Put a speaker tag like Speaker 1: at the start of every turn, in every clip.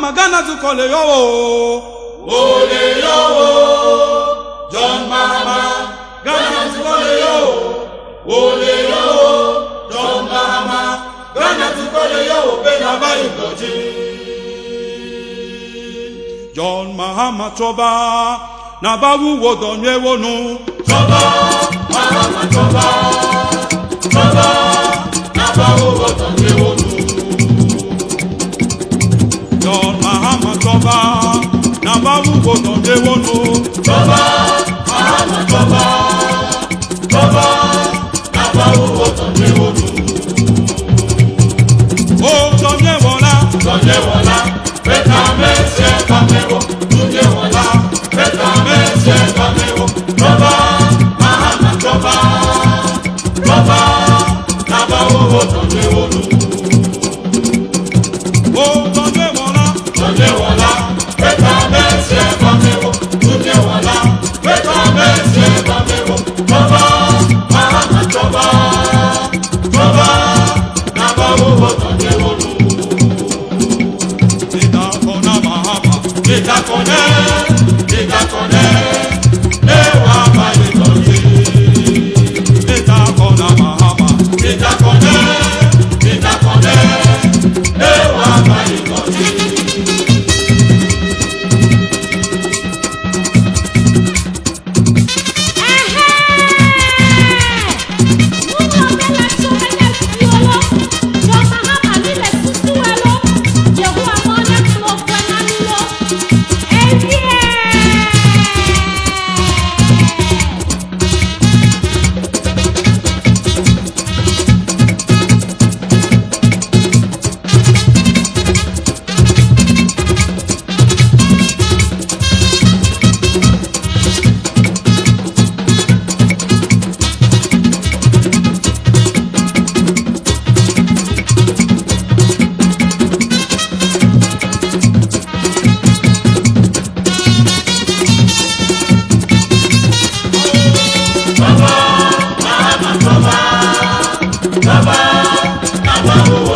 Speaker 1: Ghana magana tukole yowo.
Speaker 2: Ole yowo,
Speaker 1: John Mahama, Ghana tukole yowo. Ole yowo, John Mahama, Ghana tukole yowo pe na ba igoji. John Mahama choba, na ba wuwo dọ̀nyẹ́wọ́nu. Choba, Mahama choba, choba. bàbá àmọ́ bàbá bàbá àbá owó tọ̀dé odò. ó tọ́jú ẹ̀wọ̀lá. tọ́jú ẹ̀wọ̀lá bẹ́tà mẹ́sẹ̀ kàmẹ́wò tọ́jú ẹ̀wọ̀lá bẹ́tà mẹ́sẹ̀ kàmẹ́wò bàbá àmọ́ bàbá bàbá àbá owó tọ̀dé odò. Oh.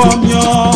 Speaker 1: from your